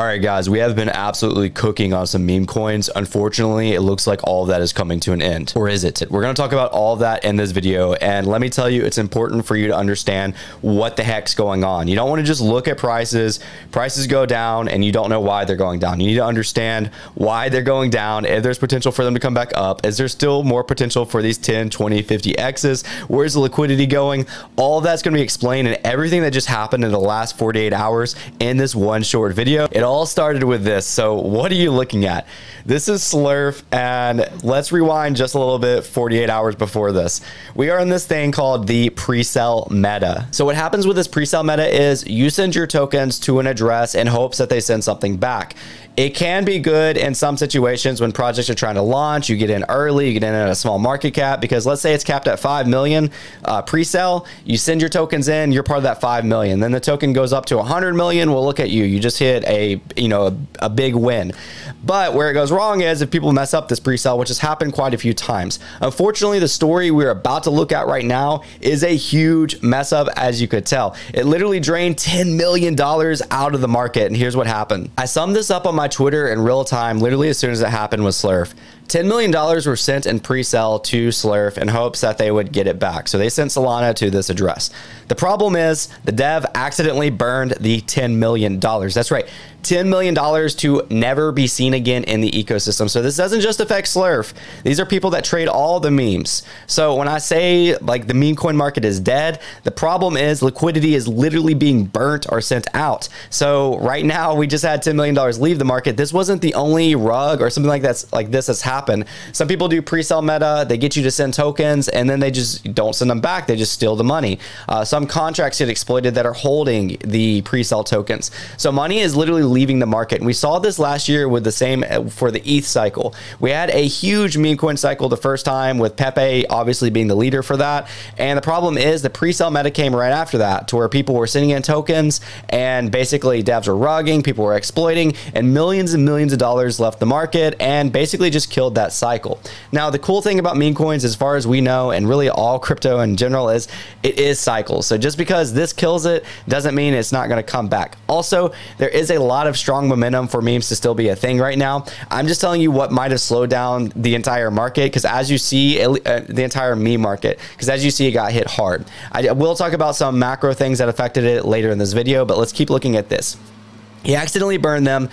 All right, guys, we have been absolutely cooking on some meme coins. Unfortunately, it looks like all of that is coming to an end. Or is it? We're going to talk about all of that in this video. And let me tell you, it's important for you to understand what the heck's going on. You don't want to just look at prices. Prices go down and you don't know why they're going down. You need to understand why they're going down, if there's potential for them to come back up. Is there still more potential for these 10, 20, 50 X's? Where's the liquidity going? All of that's going to be explained and everything that just happened in the last 48 hours in this one short video. It all started with this. So what are you looking at? This is Slerf, and let's rewind just a little bit 48 hours before this. We are in this thing called the pre-sale meta. So what happens with this pre-sale meta is you send your tokens to an address in hopes that they send something back. It can be good in some situations when projects are trying to launch. You get in early, you get in at a small market cap because let's say it's capped at 5 million uh, pre-sale. You send your tokens in, you're part of that 5 million. Then the token goes up to 100 million. Well, look at you. You just hit a, you know, a, a big win. But where it goes wrong is if people mess up this pre-sale, which has happened quite a few times. Unfortunately, the story we're about to look at right now is a huge mess up, as you could tell. It literally drained $10 million out of the market. And here's what happened. I summed this up on my Twitter in real time, literally as soon as it happened with Slerf. $10 million were sent in pre-sale to Slerf in hopes that they would get it back. So they sent Solana to this address. The problem is the dev accidentally burned the $10 million. That's right. $10 million to never be seen again in the ecosystem. So this doesn't just affect Slerf. These are people that trade all the memes. So when I say like the meme coin market is dead, the problem is liquidity is literally being burnt or sent out. So right now we just had $10 million leave the market. This wasn't the only rug or something like that's like this has happened. Some people do pre-sale meta. They get you to send tokens and then they just don't send them back. They just steal the money. Uh, some contracts get exploited that are holding the pre-sale tokens. So money is literally leaving the market. And we saw this last year with the same uh, for the ETH cycle. We had a huge meme coin cycle the first time with Pepe obviously being the leader for that. And the problem is the pre-sale meta came right after that to where people were sending in tokens and basically devs were rugging, people were exploiting, and millions and millions of dollars left the market and basically just killed that cycle. Now, the cool thing about meme coins, as far as we know, and really all crypto in general, is it is cycles. So just because this kills it doesn't mean it's not going to come back. Also, there is a lot of strong momentum for memes to still be a thing right now. I'm just telling you what might have slowed down the entire market because as you see, uh, the entire meme market, because as you see, it got hit hard. I will talk about some macro things that affected it later in this video, but let's keep looking at this. He accidentally burned them.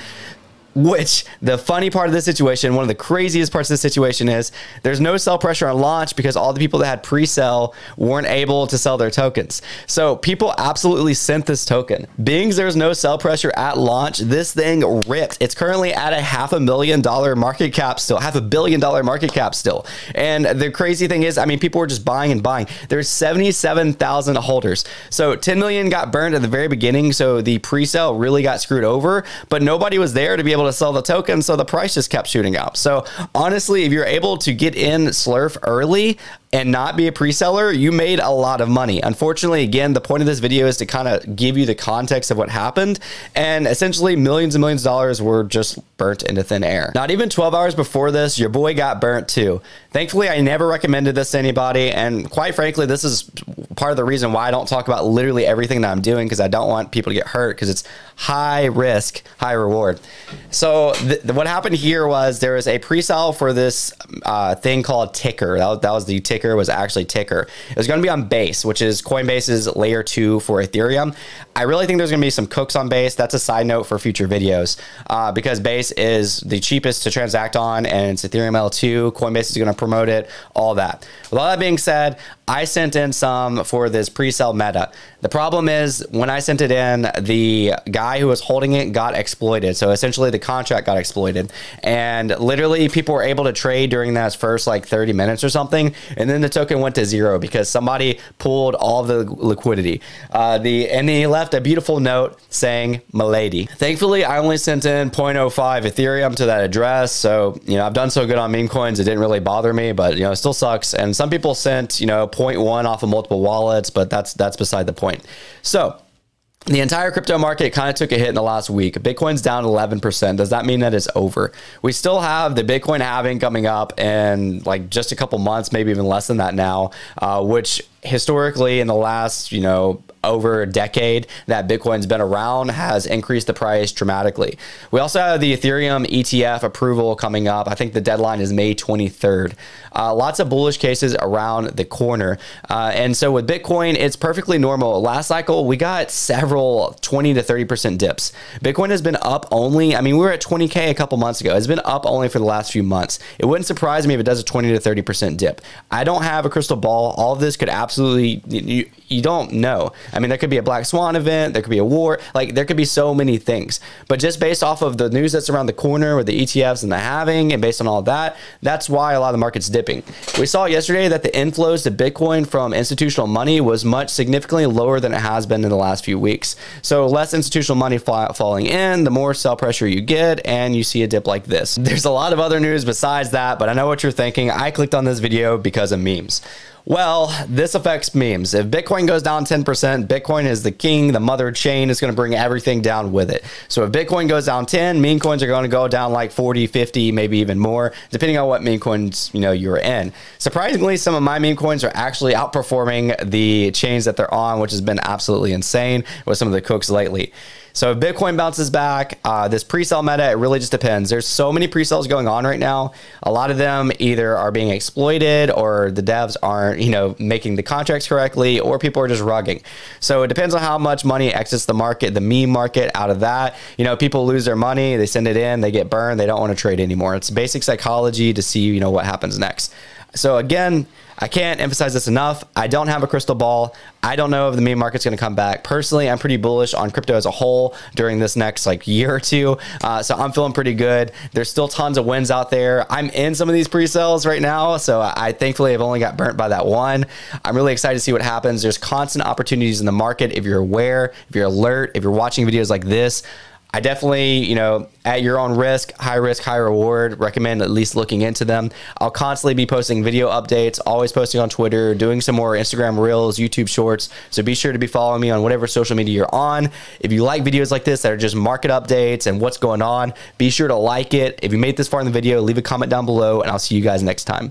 Which the funny part of this situation, one of the craziest parts of the situation is there's no sell pressure on launch because all the people that had pre-sell weren't able to sell their tokens. So people absolutely sent this token. Being there's no sell pressure at launch, this thing ripped. It's currently at a half a million dollar market cap still, half a billion dollar market cap still. And the crazy thing is, I mean, people were just buying and buying. There's 77,000 holders. So 10 million got burned at the very beginning. So the pre-sale really got screwed over, but nobody was there to be able to sell the token, so the price just kept shooting up. So honestly, if you're able to get in Slerf early, and not be a pre-seller, you made a lot of money. Unfortunately, again, the point of this video is to kind of give you the context of what happened. And essentially millions and millions of dollars were just burnt into thin air. Not even 12 hours before this, your boy got burnt too. Thankfully, I never recommended this to anybody. And quite frankly, this is part of the reason why I don't talk about literally everything that I'm doing because I don't want people to get hurt because it's high risk, high reward. So what happened here was there was a pre-sale for this uh, thing called Ticker. That that was the ticker ticker was actually ticker. It was going to be on Base, which is Coinbase's layer two for Ethereum. I really think there's going to be some cooks on Base. That's a side note for future videos uh, because Base is the cheapest to transact on and it's Ethereum L2. Coinbase is going to promote it, all that. With all that being said, I sent in some for this pre-sale meta. The problem is when I sent it in, the guy who was holding it got exploited. So essentially the contract got exploited. And literally people were able to trade during that first like 30 minutes or something. And then the token went to zero because somebody pulled all the liquidity. Uh, the And he left a beautiful note saying, Milady. Thankfully, I only sent in 0.05 Ethereum to that address. So, you know, I've done so good on meme coins. It didn't really bother me, but, you know, it still sucks. And some people sent, you know, 0.1 off of multiple wallets, but that's that's beside the point. So the entire crypto market kind of took a hit in the last week. Bitcoin's down 11%. Does that mean that it's over? We still have the Bitcoin halving coming up in like just a couple months, maybe even less than that now, uh, which historically in the last, you know, over a decade that Bitcoin's been around has increased the price dramatically. We also have the Ethereum ETF approval coming up. I think the deadline is May 23rd. Uh, lots of bullish cases around the corner. Uh, and so with Bitcoin, it's perfectly normal. Last cycle, we got several 20 to 30% dips. Bitcoin has been up only, I mean, we were at 20K a couple months ago. It's been up only for the last few months. It wouldn't surprise me if it does a 20 to 30% dip. I don't have a crystal ball. All of this could absolutely, you, you don't know. I mean, there could be a black swan event, there could be a war, like there could be so many things. But just based off of the news that's around the corner with the ETFs and the halving, and based on all that, that's why a lot of the market's dipping. We saw yesterday that the inflows to Bitcoin from institutional money was much significantly lower than it has been in the last few weeks. So less institutional money falling in, the more sell pressure you get, and you see a dip like this. There's a lot of other news besides that, but I know what you're thinking. I clicked on this video because of memes. Well, this affects memes. If Bitcoin goes down 10%, Bitcoin is the king, the mother chain is going to bring everything down with it. So if Bitcoin goes down 10, meme coins are going to go down like 40, 50, maybe even more, depending on what meme coins, you know, you're in. Surprisingly, some of my meme coins are actually outperforming the chains that they're on, which has been absolutely insane with some of the cooks lately. So if Bitcoin bounces back, uh, this pre-sale meta, it really just depends. There's so many pre-sales going on right now. A lot of them either are being exploited or the devs aren't, you know, making the contracts correctly or people are just rugging. So it depends on how much money exits the market, the meme market out of that. You know, people lose their money, they send it in, they get burned, they don't want to trade anymore. It's basic psychology to see, you know, what happens next. So again, I can't emphasize this enough. I don't have a crystal ball. I don't know if the meme market's going to come back. Personally, I'm pretty bullish on crypto as a whole during this next like year or two. Uh, so I'm feeling pretty good. There's still tons of wins out there. I'm in some of these pre-sales right now, so I thankfully have only got burnt by that one. I'm really excited to see what happens. There's constant opportunities in the market if you're aware, if you're alert, if you're watching videos like this. I definitely, you know, at your own risk, high risk, high reward, recommend at least looking into them. I'll constantly be posting video updates, always posting on Twitter, doing some more Instagram reels, YouTube shorts. So be sure to be following me on whatever social media you're on. If you like videos like this that are just market updates and what's going on, be sure to like it. If you made this far in the video, leave a comment down below and I'll see you guys next time.